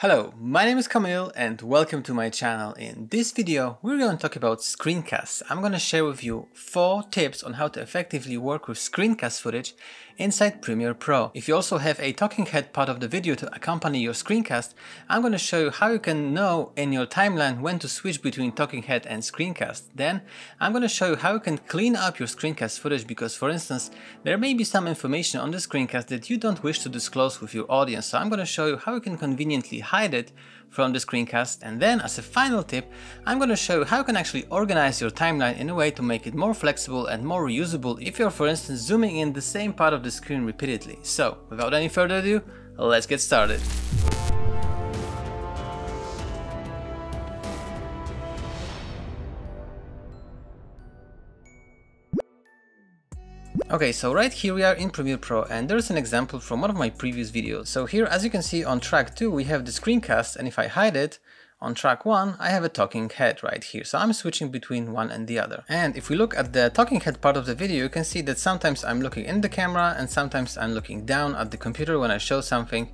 Hello, my name is Kamil and welcome to my channel. In this video, we're going to talk about screencasts. I'm going to share with you 4 tips on how to effectively work with screencast footage inside Premiere Pro. If you also have a talking head part of the video to accompany your screencast, I'm going to show you how you can know in your timeline when to switch between talking head and screencast. Then, I'm going to show you how you can clean up your screencast footage because for instance, there may be some information on the screencast that you don't wish to disclose with your audience. So I'm going to show you how you can conveniently hide it from the screencast and then as a final tip I'm going to show you how you can actually organize your timeline in a way to make it more flexible and more reusable if you're for instance zooming in the same part of the screen repeatedly. So without any further ado, let's get started. Okay, so right here we are in Premiere Pro and there's an example from one of my previous videos. So here, as you can see on track 2, we have the screencast and if I hide it, on track 1, I have a talking head right here, so I'm switching between one and the other. And if we look at the talking head part of the video, you can see that sometimes I'm looking in the camera and sometimes I'm looking down at the computer when I show something.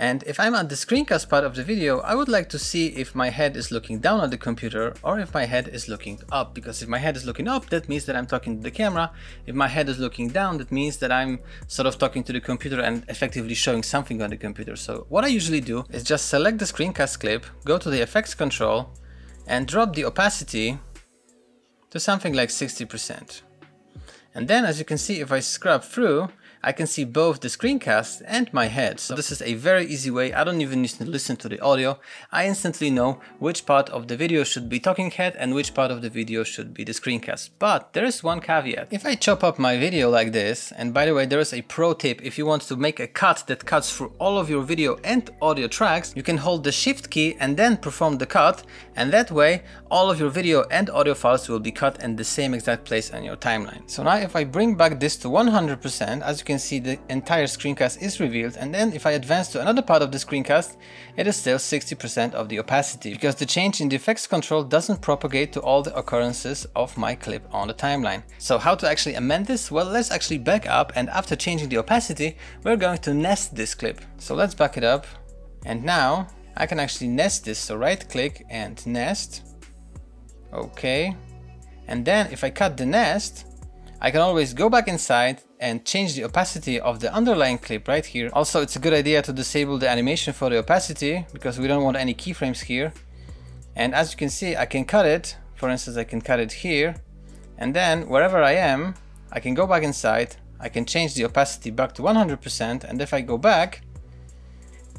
And if I'm at the screencast part of the video, I would like to see if my head is looking down at the computer or if my head is looking up. Because if my head is looking up, that means that I'm talking to the camera. If my head is looking down, that means that I'm sort of talking to the computer and effectively showing something on the computer. So what I usually do is just select the screencast clip, go to the effects control and drop the opacity to something like 60%. And then as you can see, if I scrub through, I can see both the screencast and my head. So this is a very easy way. I don't even need to listen to the audio. I instantly know which part of the video should be talking head and which part of the video should be the screencast. But there is one caveat. If I chop up my video like this, and by the way, there is a pro tip. If you want to make a cut that cuts through all of your video and audio tracks, you can hold the shift key and then perform the cut. And that way, all of your video and audio files will be cut in the same exact place on your timeline. So now if I bring back this to 100%, as you can see the entire screencast is revealed and then if I advance to another part of the screencast it is still 60% of the opacity because the change in the effects control doesn't propagate to all the occurrences of my clip on the timeline. So how to actually amend this? Well let's actually back up and after changing the opacity we're going to nest this clip. So let's back it up and now I can actually nest this so right click and nest okay and then if I cut the nest I can always go back inside and change the opacity of the underlying clip right here. Also, it's a good idea to disable the animation for the opacity because we don't want any keyframes here. And as you can see, I can cut it. For instance, I can cut it here. And then wherever I am, I can go back inside. I can change the opacity back to 100%. And if I go back,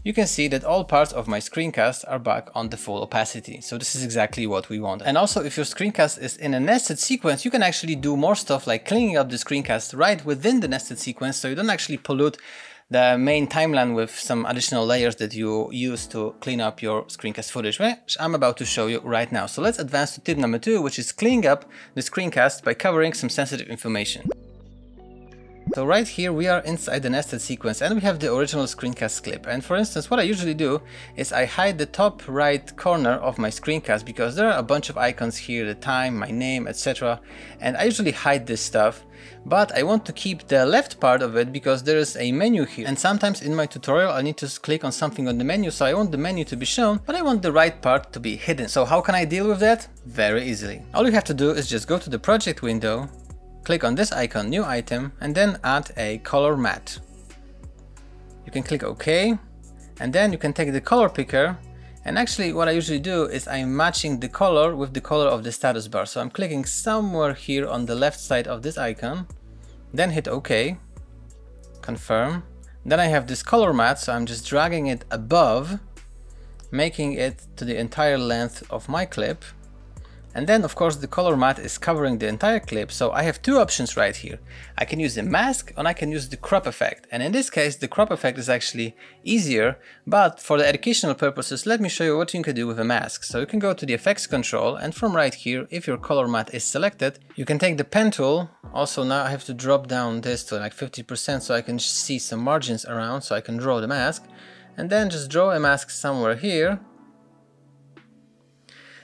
you can see that all parts of my screencast are back on the full opacity. So this is exactly what we want. And also if your screencast is in a nested sequence, you can actually do more stuff like cleaning up the screencast right within the nested sequence so you don't actually pollute the main timeline with some additional layers that you use to clean up your screencast footage, which I'm about to show you right now. So let's advance to tip number two, which is cleaning up the screencast by covering some sensitive information. So right here we are inside the nested sequence and we have the original screencast clip. And for instance, what I usually do is I hide the top right corner of my screencast because there are a bunch of icons here, the time, my name, etc. And I usually hide this stuff. But I want to keep the left part of it because there is a menu here. And sometimes in my tutorial I need to click on something on the menu, so I want the menu to be shown, but I want the right part to be hidden. So how can I deal with that? Very easily. All you have to do is just go to the project window, Click on this icon, new item, and then add a color matte. You can click OK, and then you can take the color picker and actually what I usually do is I'm matching the color with the color of the status bar. So I'm clicking somewhere here on the left side of this icon, then hit OK, confirm. Then I have this color matte, so I'm just dragging it above, making it to the entire length of my clip. And then of course the color matte is covering the entire clip, so I have two options right here. I can use the mask and I can use the crop effect. And in this case the crop effect is actually easier, but for the educational purposes let me show you what you can do with a mask. So you can go to the effects control and from right here, if your color matte is selected, you can take the pen tool. Also now I have to drop down this to like 50% so I can see some margins around so I can draw the mask. And then just draw a mask somewhere here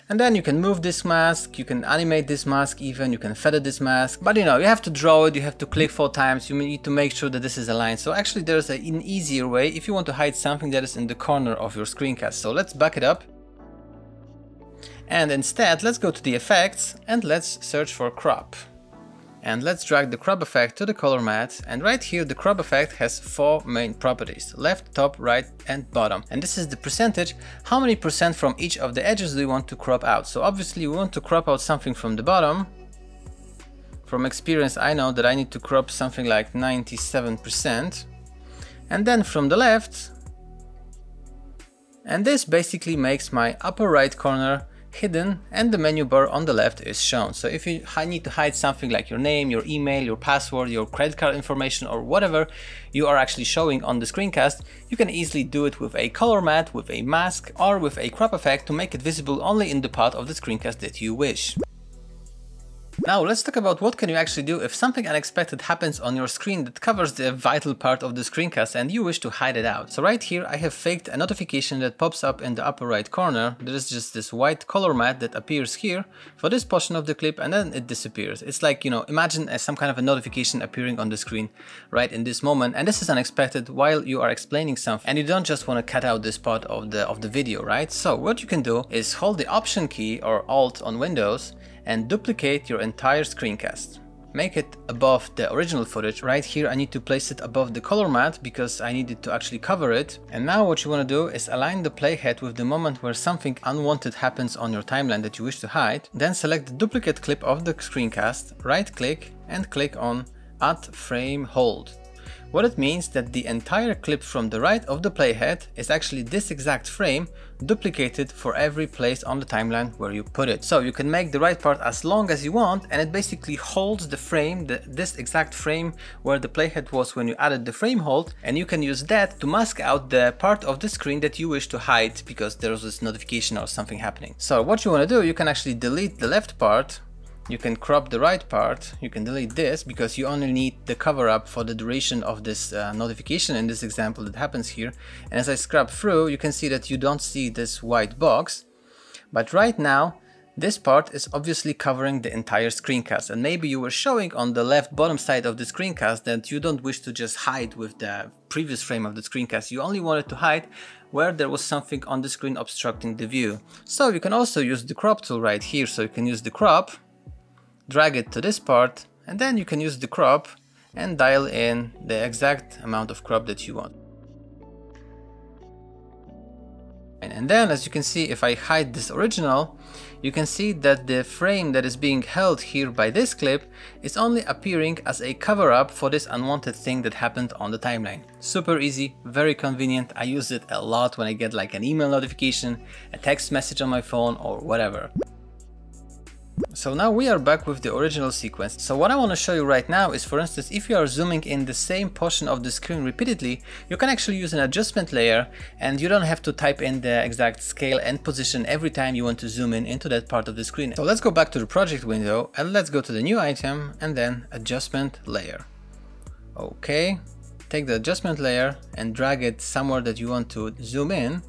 And then you can move this mask, you can animate this mask even, you can feather this mask. But you know, you have to draw it, you have to click four times, you need to make sure that this is aligned. So actually there's an easier way if you want to hide something that is in the corner of your screencast. So let's back it up. And instead, let's go to the effects and let's search for crop and let's drag the crop effect to the color matte. And right here the crop effect has four main properties left top right and bottom. And this is the percentage. How many percent from each of the edges do we want to crop out? So obviously we want to crop out something from the bottom. From experience I know that I need to crop something like 97% and then from the left. And this basically makes my upper right corner hidden and the menu bar on the left is shown. So if you need to hide something like your name, your email, your password, your credit card information or whatever you are actually showing on the screencast, you can easily do it with a color matte, with a mask or with a crop effect to make it visible only in the part of the screencast that you wish. Now let's talk about what can you actually do if something unexpected happens on your screen that covers the vital part of the screencast and you wish to hide it out. So right here I have faked a notification that pops up in the upper right corner. There is just this white color matte that appears here for this portion of the clip and then it disappears. It's like, you know, imagine as some kind of a notification appearing on the screen right in this moment and this is unexpected while you are explaining something and you don't just want to cut out this part of the, of the video, right? So what you can do is hold the option key or alt on Windows and duplicate your entire screencast. Make it above the original footage. Right here I need to place it above the color matte because I needed to actually cover it. And now what you want to do is align the playhead with the moment where something unwanted happens on your timeline that you wish to hide. Then select the duplicate clip of the screencast, right click and click on Add Frame Hold. What it means that the entire clip from the right of the playhead is actually this exact frame duplicated for every place on the timeline where you put it. So you can make the right part as long as you want and it basically holds the frame, the, this exact frame where the playhead was when you added the frame hold and you can use that to mask out the part of the screen that you wish to hide because there was this notification or something happening. So what you want to do, you can actually delete the left part you can crop the right part, you can delete this because you only need the cover up for the duration of this uh, notification in this example that happens here. And as I scrub through, you can see that you don't see this white box. But right now, this part is obviously covering the entire screencast and maybe you were showing on the left bottom side of the screencast that you don't wish to just hide with the previous frame of the screencast. You only wanted to hide where there was something on the screen obstructing the view. So you can also use the crop tool right here. So you can use the crop drag it to this part and then you can use the crop and dial in the exact amount of crop that you want. And then as you can see if I hide this original you can see that the frame that is being held here by this clip is only appearing as a cover-up for this unwanted thing that happened on the timeline. Super easy, very convenient, I use it a lot when I get like an email notification, a text message on my phone or whatever. So now we are back with the original sequence. So what I want to show you right now is for instance if you are zooming in the same portion of the screen repeatedly you can actually use an adjustment layer and you don't have to type in the exact scale and position every time you want to zoom in into that part of the screen. So let's go back to the project window and let's go to the new item and then adjustment layer. Okay, take the adjustment layer and drag it somewhere that you want to zoom in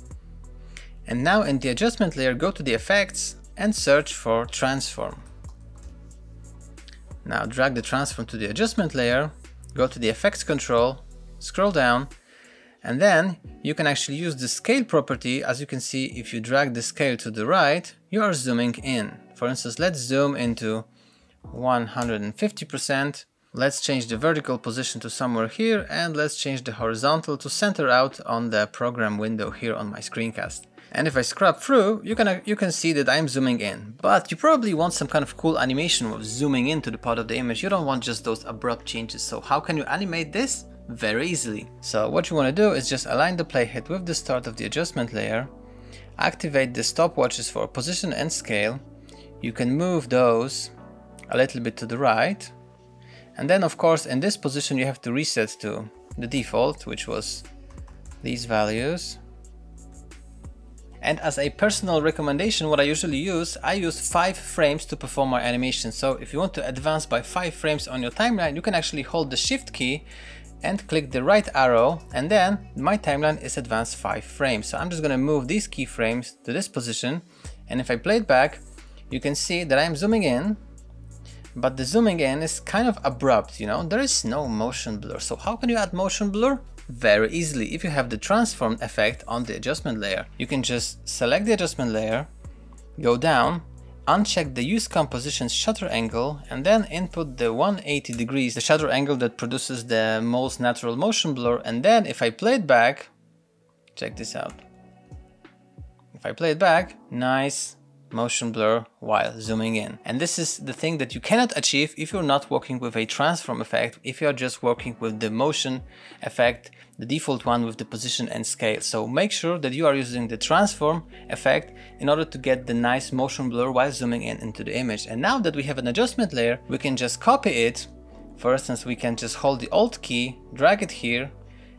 and now in the adjustment layer go to the effects and search for transform. Now drag the transform to the adjustment layer, go to the effects control, scroll down, and then you can actually use the scale property. As you can see, if you drag the scale to the right, you are zooming in. For instance, let's zoom into 150%. Let's change the vertical position to somewhere here and let's change the horizontal to center out on the program window here on my screencast. And if I scrub through, you can, uh, you can see that I'm zooming in. But you probably want some kind of cool animation of zooming into the part of the image. You don't want just those abrupt changes. So how can you animate this? Very easily. So what you want to do is just align the playhead with the start of the adjustment layer, activate the stopwatches for position and scale. You can move those a little bit to the right. And then of course in this position you have to reset to the default, which was these values. And as a personal recommendation, what I usually use, I use 5 frames to perform my animation. So if you want to advance by 5 frames on your timeline, you can actually hold the shift key and click the right arrow and then my timeline is advanced 5 frames. So I'm just going to move these keyframes to this position And if I play it back, you can see that I'm zooming in, but the zooming in is kind of abrupt, you know, there is no motion blur. So how can you add motion blur? Very easily, if you have the transform effect on the adjustment layer. You can just select the adjustment layer, go down, uncheck the use composition shutter angle and then input the 180 degrees, the shutter angle that produces the most natural motion blur and then if I play it back, check this out. If I play it back, nice motion blur while zooming in. And this is the thing that you cannot achieve if you're not working with a transform effect, if you're just working with the motion effect, the default one with the position and scale. So make sure that you are using the transform effect in order to get the nice motion blur while zooming in into the image. And now that we have an adjustment layer, we can just copy it. For instance, we can just hold the Alt key, drag it here,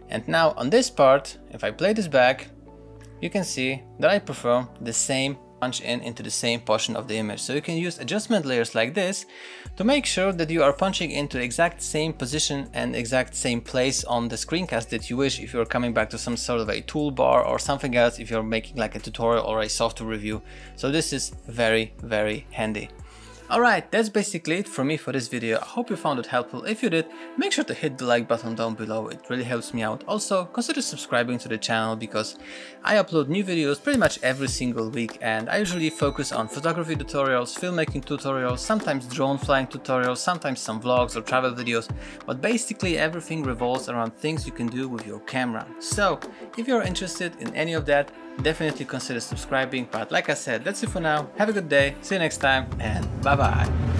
and now on this part, if I play this back, you can see that I perform the same punch in into the same portion of the image. So you can use adjustment layers like this to make sure that you are punching into exact same position and exact same place on the screencast that you wish if you're coming back to some sort of a toolbar or something else if you're making like a tutorial or a software review. So this is very, very handy. Alright, that's basically it for me for this video. I hope you found it helpful. If you did, make sure to hit the like button down below. It really helps me out. Also, consider subscribing to the channel because I upload new videos pretty much every single week and I usually focus on photography tutorials, filmmaking tutorials, sometimes drone flying tutorials, sometimes some vlogs or travel videos, but basically everything revolves around things you can do with your camera. So, if you're interested in any of that, definitely consider subscribing. But like I said, that's it for now. Have a good day. See you next time and bye bye.